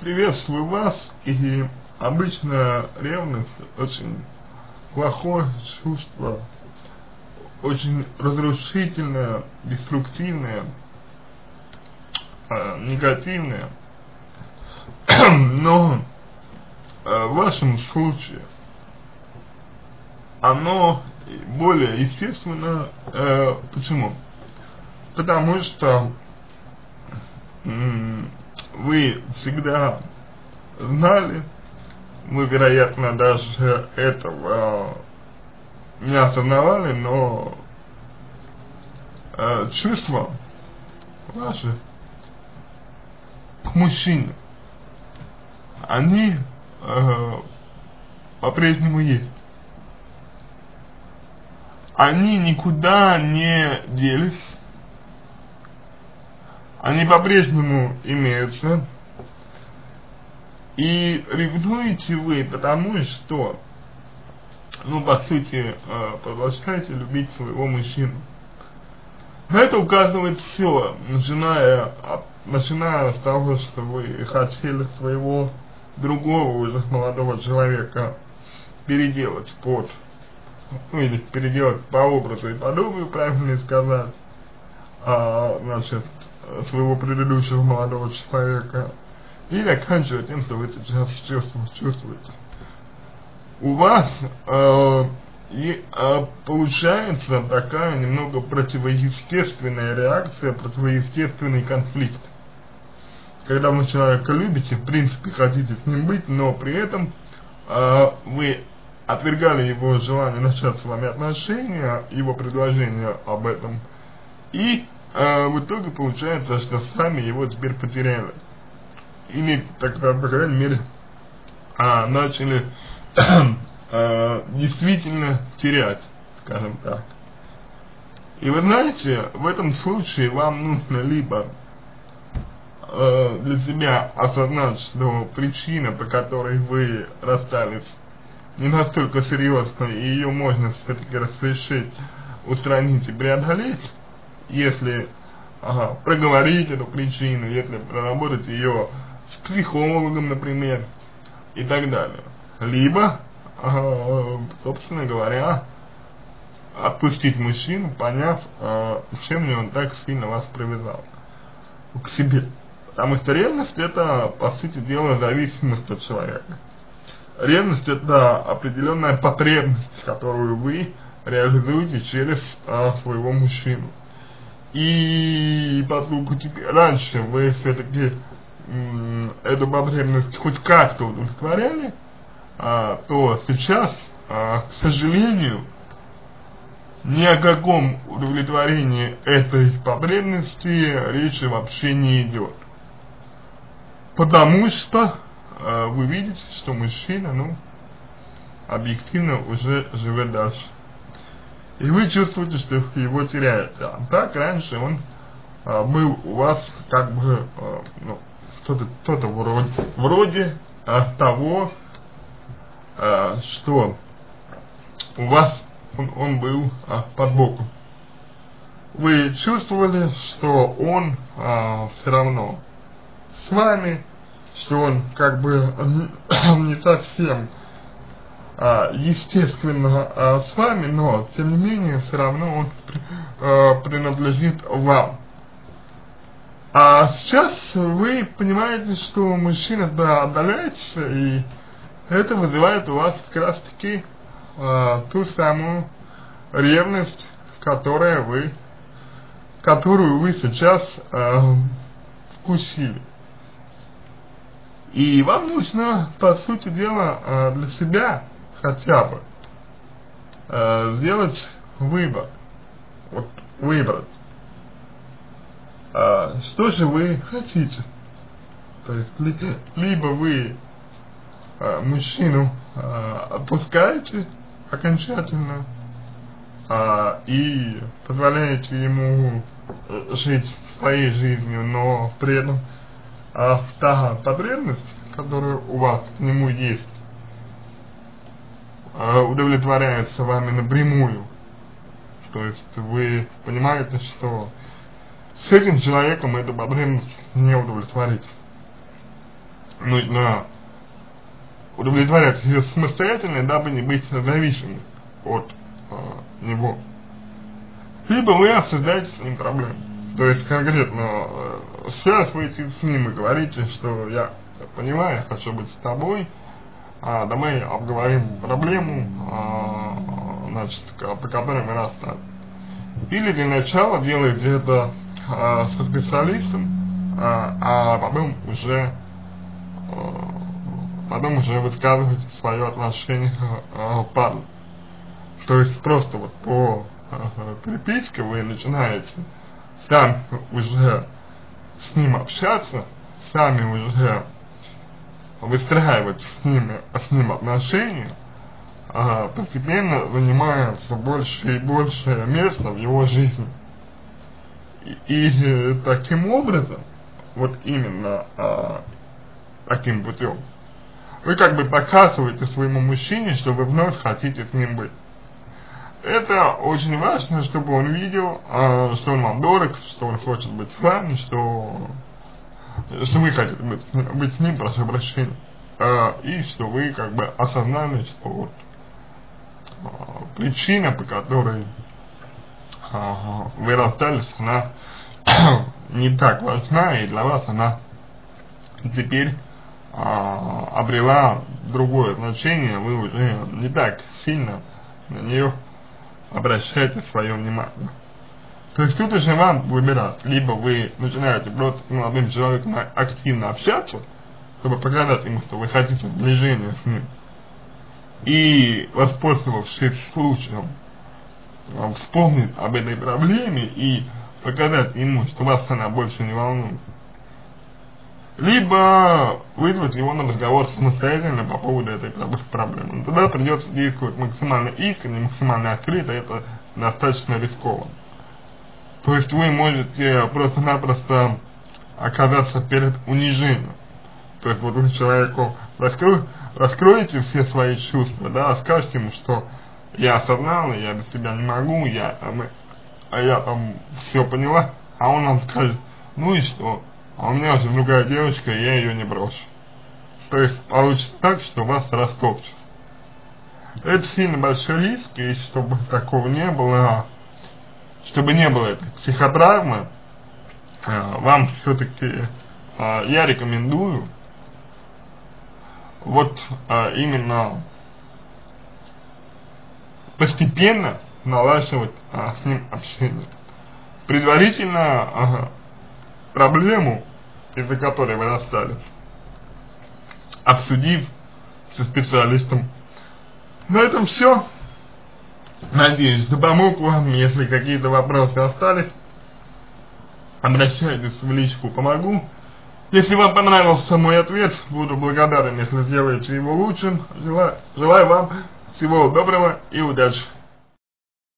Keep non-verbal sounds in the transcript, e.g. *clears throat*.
приветствую вас, и обычно ревность очень плохое чувство, очень разрушительное, деструктивное, э, негативное, *clears throat* но э, в вашем случае оно более естественно, э, почему? Потому что вы всегда знали, вы, вероятно, даже этого не осознавали, но э, чувства ваши к мужчине, они э, по-прежнему есть. Они никуда не делись, они по-прежнему имеются. И ревнуете вы потому, что, ну, по сути, э, продолжаете любить своего мужчину. На это указывает все, начиная, начиная с того, что вы хотели своего другого уже молодого человека переделать под, ну или переделать по образу и подобию, правильно сказать, а, значит, своего предыдущего молодого человека и оканчивая тем, что вы сейчас чувствуете. У вас э, и, э, получается такая немного противоестественная реакция, противоестественный конфликт. Когда вы человека любите, в принципе хотите с ним быть, но при этом э, вы отвергали его желание начать с вами отношения, его предложение об этом, и а в итоге получается, что сами его теперь потеряли. Или, так, по крайней мере, а, начали *clears throat* а, действительно терять, скажем так. И вы знаете, в этом случае вам нужно либо э, для себя осознать, что причина, по которой вы расстались, не настолько серьезна, и ее можно все-таки разрешить, устранить и преодолеть, если ага, проговорить эту причину, если проработать ее с психологом, например, и так далее. Либо, ага, собственно говоря, отпустить мужчину, поняв, э, чем ли он так сильно вас привязал к себе. Потому что ревность это, по сути дела, зависимость от человека. Ревность это определенная потребность, которую вы реализуете через э, своего мужчину. И поскольку раньше вы все-таки эту потребность хоть как-то удовлетворяли, а, то сейчас, а, к сожалению, ни о каком удовлетворении этой потребности речи вообще не идет. Потому что э, вы видите, что мужчина, ну, объективно уже живет дальше и вы чувствуете, что его теряете. А так раньше он а, был у вас как бы, а, ну, что-то что, -то, вроде, вроде а, того, а, что у вас он, он был а, под боком. Вы чувствовали, что он а, все равно с вами, что он как бы *coughs* не совсем а, естественно а, с вами, но тем не менее все равно он а, принадлежит вам. А сейчас вы понимаете, что мужчина да, отдаляется, и это вызывает у вас как раз таки э, ту самую ревность, которая вы, которую вы сейчас э, вкусили. И вам нужно, по сути дела, э, для себя хотя бы э, сделать выбор, вот выбрать, э, что же вы хотите. То есть ли, либо вы э, мужчину э, отпускаете окончательно э, и позволяете ему жить своей жизнью, но при этом э, та потребность, которая у вас к нему есть, а, удовлетворяется вами напрямую. То есть вы понимаете, что с этим человеком эту потребность не удовлетворить. нужно удовлетворять ее самостоятельно, дабы не быть зависимым от э, него. Либо вы обсуждаете с ним проблему. То есть конкретно э, сейчас вы с ним и говорите, что я понимаю, я хочу быть с тобой, а, давай обговорим проблему, а, значит, по которой мы расстались. Или для начала делаете это а, со специалистом, а, а потом уже а, потом уже высказываете свое отношение а, парню. То есть просто вот по а, переписке вы начинаете сами уже с ним общаться, сами уже выстраивать с ним, с ним отношения, а, постепенно занимая все больше и больше места в его жизни. И, и таким образом, вот именно а, таким путем, вы как бы показываете своему мужчине, что вы вновь хотите с ним быть. Это очень важно, чтобы он видел, э, что он вам дорог, что он хочет быть с вами, что, что вы хотите быть, быть с ним, прошу прощения. Э, и что вы как бы осознали, что вот э, причина, по которой э, вы расстались, она *coughs* не так важна, и для вас она теперь обрела другое значение, вы уже не так сильно на нее обращаете свое внимание. То есть тут уже вам выбирать, либо вы начинаете просто с молодым человеком активно общаться, чтобы показать ему, что вы хотите сближения с ним, и воспользовавшись случаем, вспомнить об этой проблеме и показать ему, что вас она больше не волнует либо вызвать его на разговор самостоятельно по поводу этой проблемы. Но тогда придется действовать максимально искренне, максимально открыто, это достаточно рискованно. То есть вы можете просто-напросто оказаться перед унижением. То есть вот вы человеку раскро... раскроете все свои чувства, да, скажете ему, что я осознал, я без тебя не могу, я там, а я там все поняла, а он вам скажет, ну и что, а у меня уже другая девочка, и я ее не брошу. То есть получится так, что вас растопчут. Это сильно большой риск, и чтобы такого не было, чтобы не было этой психотравмы, э, вам все-таки э, я рекомендую вот э, именно постепенно налаживать с ним общение. Предварительно проблему из-за которой вы расстались, обсудив со специалистом. На этом все. Надеюсь, что помог вам. Если какие-то вопросы остались, обращайтесь в личку, помогу. Если вам понравился мой ответ, буду благодарен, если сделаете его лучшим. Желаю, желаю вам всего доброго и удачи.